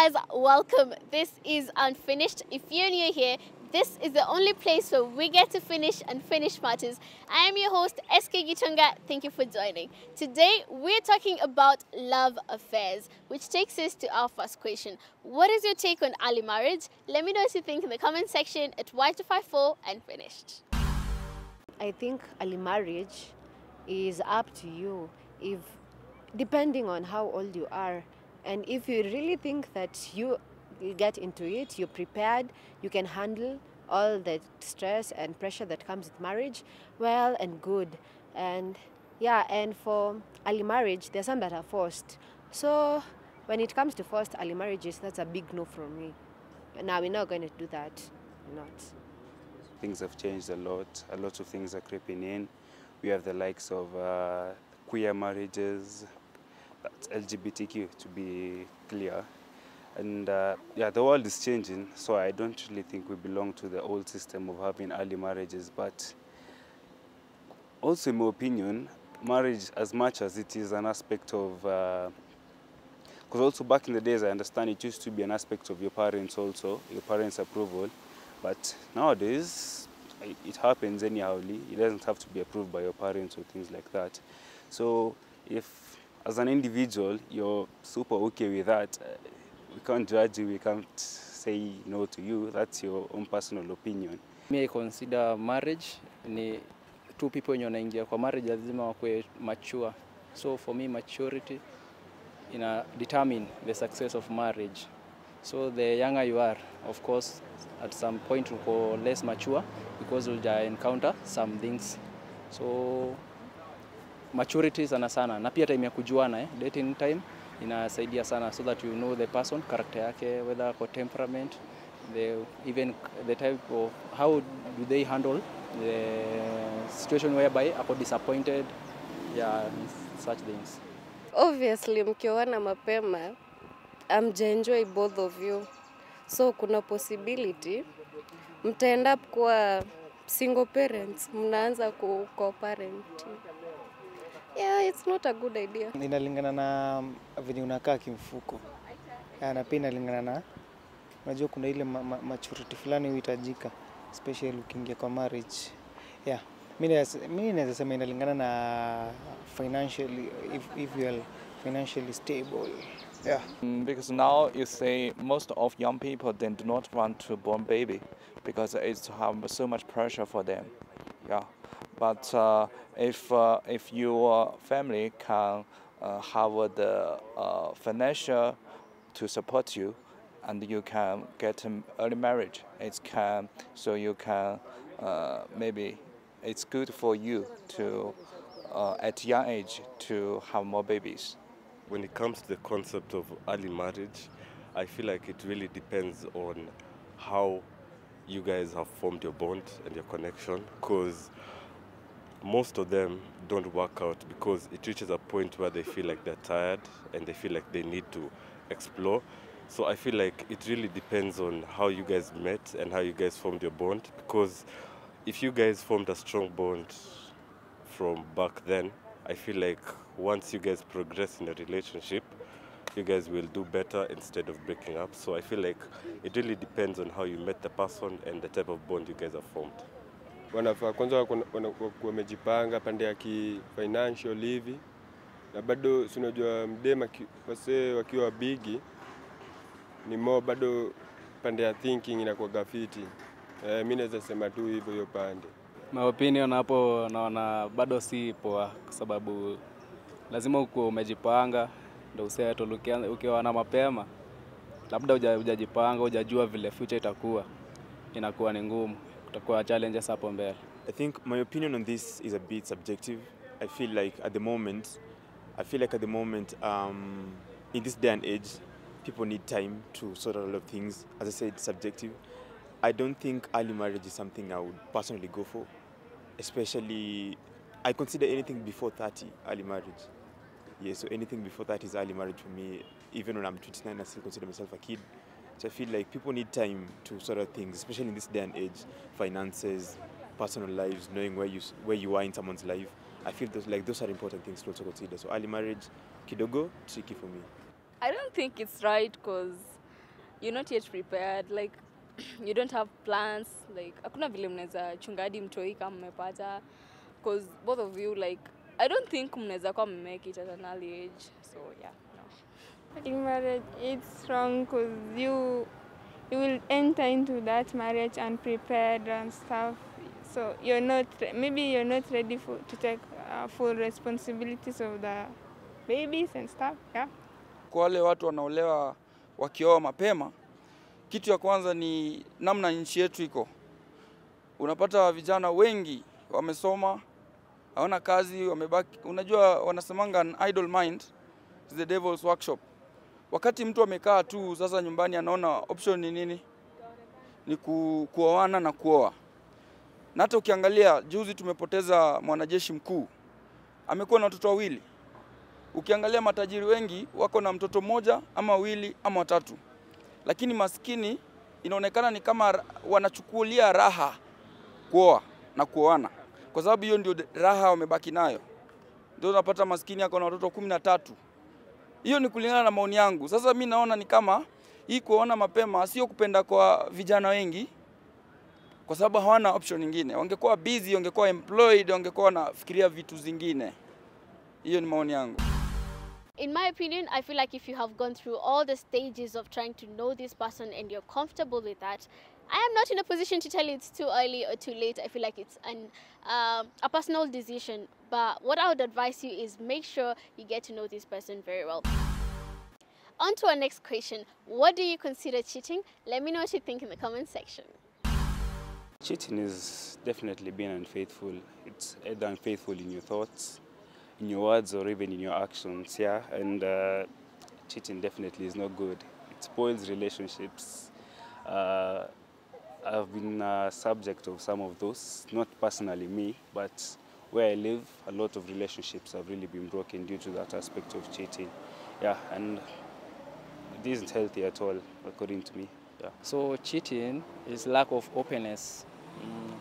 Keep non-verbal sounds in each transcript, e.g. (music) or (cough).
guys, welcome. This is Unfinished. If you're new here, this is the only place where we get to finish unfinished matters. I am your host, SK Gitunga. Thank you for joining. Today, we're talking about love affairs, which takes us to our first question. What is your take on early marriage? Let me know what you think in the comment section at Y254 Unfinished. I think early marriage is up to you if depending on how old you are and if you really think that you get into it you're prepared you can handle all the stress and pressure that comes with marriage well and good and yeah and for early marriage there's some that are forced so when it comes to forced early marriages that's a big no from me now we're not going to do that not Things have changed a lot. A lot of things are creeping in. We have the likes of uh, queer marriages, that's LGBTQ to be clear. And uh, yeah, the world is changing, so I don't really think we belong to the old system of having early marriages. But also, in my opinion, marriage, as much as it is an aspect of because also back in the days, I understand it used to be an aspect of your parents also, your parents' approval. But nowadays, it happens anyhowly. It doesn't have to be approved by your parents or things like that. So if, as an individual, you're super okay with that, uh, we can't judge you, we can't say no to you. That's your own personal opinion. Me I consider marriage ni two people wenye wanaingia kwa marriage lazima wakuwe mature. So for me maturity ina determine the success of marriage. So the younger you are, of course, at some point uko less mature because you'll encounter some things. So maturity sana sana na pia time ya kujuana eh, dating time inasaidia sana so that you know the person character yake whether kwa temperament the even the type of how do they handle the situation whereby ako disappointed yeah such things. Obviously mkioana mapema amjaenjoy both of you. So kuna possibility mtaend up kuwa single parents mnaanza ku co-parent yeah it's not a good idea. Inalingana na venye unakaa kimfuko. Na pia inalingana na unajua kuna ile ma, ma, maturity fulani huhitajika especially ukiingia kwa marriage. Yeah mimi naweza- sema inalingana na financially if, if you are financially stable. Yeah. Because now you see most of young people they do not want to born baby because it's have so much pressure for them. Yeah, but uh, if uh, if your family can uh, have the financial to support you, and you can get an early marriage, it can so you can maybe it's good for you to at young age to have more babies. when it comes to the concept of early marriage, I feel like it really depends on how you guys have formed your bond and your connection. Because most of them don't work out because it reaches a point where they feel like they're tired and they feel like they need to explore. So I feel like it really depends on how you guys met and how you guys formed your bond. Because if you guys formed a strong bond from back then, I feel like once you guys progress in a relationship, you guys will do better instead of breaking up. So I feel like it really depends on how you met the person and the type of bond you guys have formed. Wanafaa kwanza wamejipanga pande ya ki financial hivi, na bado si unajua mdema wase wakiwa bigi ni mo bado pande ya thinking inakuwa gafiti. Eh, mi naweza sema tu hivyo hiyo pande. my opinion hapo naona bado si poa kwa sababu lazima uko umejipanga ndo useto ukiwa na mapema labda ujajipanga hujajipanga hujajua vile future itakuwa inakuwa ni ngumu kutakuwa challenges hapo mbele I think my opinion on this is a bit subjective. I feel like at the moment, I feel like at the moment, um, in this day and age, people need time to sort out a lot of things. As I said, subjective. I don't think early marriage is something I would personally go for, especially. I consider anything before 30 early marriage. Yeah, so anything before that is early marriage for me. Even when I'm 29, I still consider myself a kid. So I feel like people need time to sort out things, especially in this day and age, finances, personal lives, knowing where you where you are in someone's life. I feel those like those are important things to also consider. So early marriage, kidogo, tricky for me. I don't think it's right because you're not yet prepared like (clears throat) you don't have plans like akuna vile mnaweza chunga hadi mtoi kama mmepata because both of you like i don't think mnaweza kuwa make it at an early age so yeah. In marriage, it's wrong because you you will enter into that marriage unprepared and stuff. So you're not maybe you're not ready for to take uh, full responsibilities of the babies and stuff. Yeah. Kwa wale watu wanaolewa wakioa mapema, kitu ya kwanza ni namna nchi yetu iko. Unapata vijana wengi wamesoma, hawana kazi, wamebaki. Unajua wanasemanga an idle mind is the devil's workshop. Wakati mtu amekaa tu sasa nyumbani, anaona option ni nini? Ni ku, kuoana na kuoa. Na hata ukiangalia juzi tumepoteza mwanajeshi mkuu, amekuwa na watoto wawili. Ukiangalia matajiri wengi wako na mtoto mmoja ama wawili ama watatu, lakini maskini inaonekana ni kama wanachukulia raha kuoa na kuoana, kwa sababu hiyo ndio raha wamebaki nayo. Ndio unapata maskini ako na watoto kumi na tatu. Hiyo ni kulingana na maoni yangu. Sasa mi naona ni kama hii kuona mapema sio kupenda kwa vijana wengi, kwa sababu hawana option nyingine. Wangekuwa busy, wangekuwa employed, wangekuwa wanafikiria vitu zingine. Hiyo ni maoni yangu. in my opinion, I feel like if you have gone through all the stages of trying to know this person and you're comfortable with that, I am not in a position to tell you it's too early or too late. I feel like it's an um, a personal decision. But what I would advise you is make sure you get to know this person very well. On to our next question. What do you consider cheating? Let me know what you think in the comment section. Cheating is definitely being unfaithful. It's either unfaithful in your thoughts, in your words, or even in your actions. Yeah, and uh, cheating definitely is not good. It spoils relationships. Uh, I've been a subject of some of those, not personally me, but where I live, a lot of relationships have really been broken due to that aspect of cheating. Yeah, and it isn't healthy at all, according to me. Yeah. So cheating is lack of openness, mm,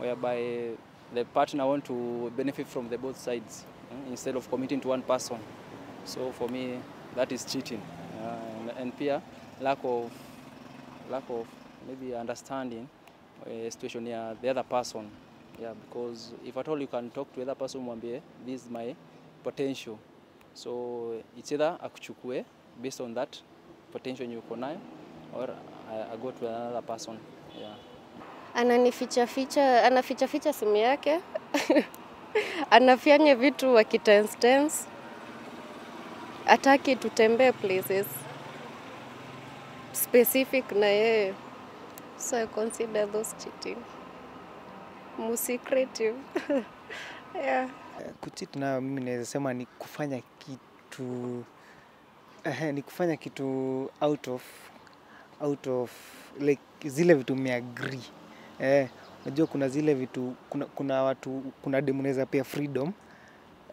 whereby the partner want to benefit from the both sides mm, instead of committing to one person. So for me, that is cheating. Uh, and, and pia lack of lack of maybe understanding uh, situation ya the other person. Yeah, because if at all you can talk to the other person, mwambie this is my potential. So it's either akuchukue based on that potential yuko nayo or I, I go to another person. Yeah. ananificha ficha, anaficha ficha simu yake (laughs) anafanya vitu wa kitense tense, ataki tutembee places specific na yeye, so I consider those cheating. Musi creative (laughs) yeah. Kucheat nayo mimi naweza sema ni kufanya kitu eh, ni kufanya kitu out of out of like zile vitu mmeagree eh, unajua kuna zile vitu kuna, kuna watu kuna demu unaweza pia freedom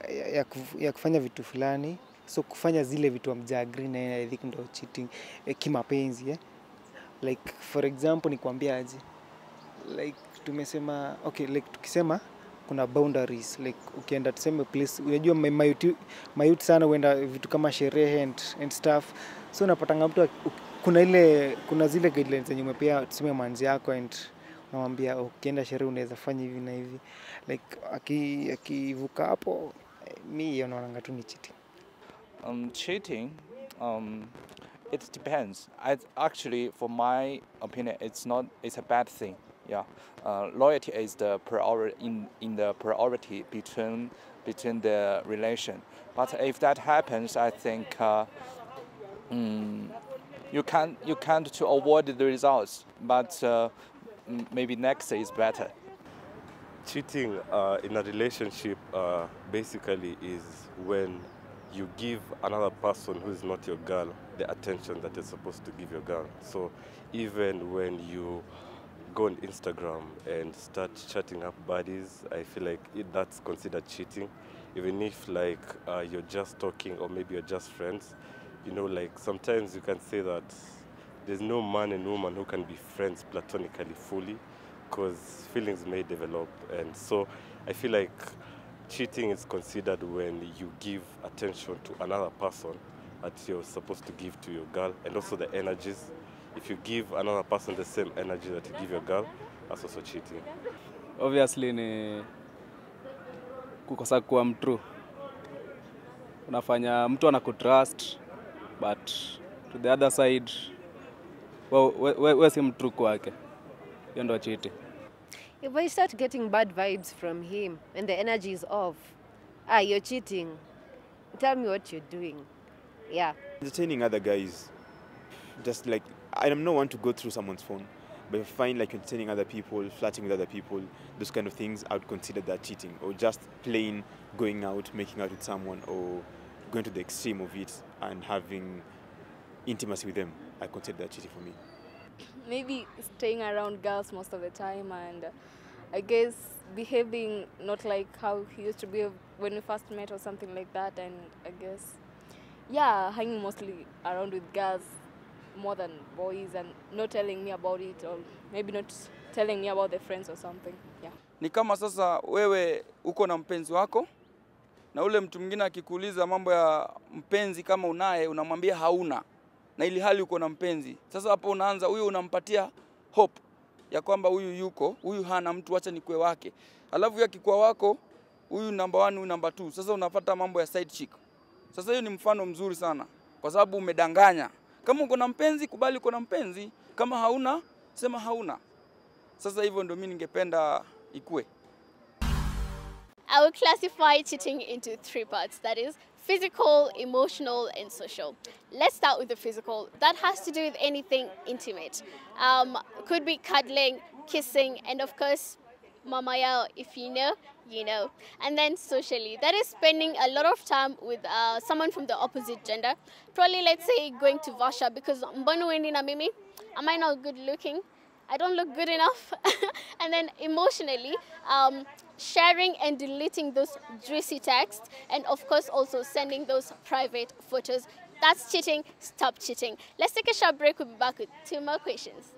ya, ya, ya kufanya vitu fulani so kufanya zile vitu amja agree na I think ndo cheating eh, kimapenzi eh. Like for example nikwambia aje? Like tumesema okay like tukisema kuna boundaries. Like ukienda tuseme place unajua mayut mayuti sana huenda vitu kama sherehe and, and stuff. So unapatanga mtu kuna ile kuna zile guidelines zenye umepea tuseme manzi yako and unamwambia "Oh, ukienda sherehe unaweza fanya hivi na hivi. Like aki- akivuka hapo eh, mi naonanga tu ni cheating. Um, cheating, um, it depends. I, actually, for my opinion, it's not. It's a bad thing. Yeah, uh, loyalty is the priority in, in the priority between between the relation. But if that happens, I think uh, mm, you can you can't to avoid the results. But uh, maybe next is better. Cheating uh, in a relationship uh, basically is when you give another person who is not your girl the attention that you're supposed to give your girl. So even when you go on Instagram and start chatting up buddies, I feel like it, that's considered cheating. Even if like uh, you're just talking or maybe you're just friends, you know, like sometimes you can say that there's no man and woman who can be friends platonically fully because feelings may develop and so i feel like cheating is considered when you give attention to another person that you're supposed to give to your girl and also the energies if you give another person the same energy that you give your girl, that's also cheating. Obviously ni kukosa kuwa mtrue. Unafanya mtu anakutrust but to the other side wewe we, we, si mtrue kwake. Hiyo ndio cheating. If I start getting bad vibes from him and the energy is off, ah, you're cheating. Tell me what you're doing. Yeah. Entertaining other guys, just like I'm not one to go through someone's phone, but if I find like entertaining other people, flirting with other people, those kind of things, I would consider that cheating, or just plain going out, making out with someone, or going to the extreme of it and having intimacy with them. I consider that cheating for me. Maybe staying around girls most of the time and uh, I guess behaving not like how he used to be when we first met or something like that and I guess yeah hanging mostly around with girls more than boys and not telling me about it or maybe not telling me about the friends or something yeah. Ni kama sasa wewe uko na mpenzi wako na ule mtu mwingine akikuuliza mambo ya mpenzi kama unaye, unamwambia hauna, na ili hali uko na mpenzi. Sasa hapo unaanza huyu, unampatia hope ya kwamba huyu yuko, huyu hana mtu, acha nikue wake. Alafu ya kikwa wako, huyu namba one, huyu namba two. Sasa unapata mambo ya side chick. Sasa hiyo ni mfano mzuri sana, kwa sababu umedanganya. Kama uko na mpenzi, kubali uko na mpenzi. Kama hauna, sema hauna. Sasa hivyo ndio mimi ningependa ikue. I will classify cheating into three parts that is, physical, emotional, and social. Let's start with the physical. That has to do with anything intimate. Um, could be cuddling, kissing, and of course, mama yao, if you know, you know. And then socially, that is spending a lot of time with uh, someone from the opposite gender. Probably, let's say, going to Vasha because mbona wendi na mimi? Am I not good looking? I don't look good enough. (laughs) and then emotionally, um, sharing and deleting those juicy texts, and of course, also sending those private photos. That's cheating. Stop cheating. Let's take a short break. We'll be back with two more questions.